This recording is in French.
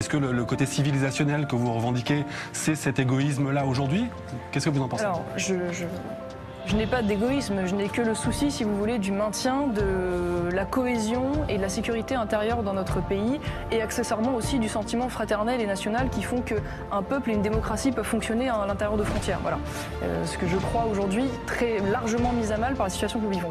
Est-ce que le, le côté civilisationnel que vous revendiquez, c'est cet égoïsme-là aujourd'hui? Qu'est-ce que vous en pensez? Alors, je, je, je n'ai pas d'égoïsme, je n'ai que le souci, si vous voulez, du maintien de la cohésion et de la sécurité intérieure dans notre pays et accessoirement aussi du sentiment fraternel et national qui font qu'un peuple et une démocratie peuvent fonctionner à l'intérieur de frontières. Voilà. Euh, ce que je crois aujourd'hui très largement mis à mal par la situation que nous vivons.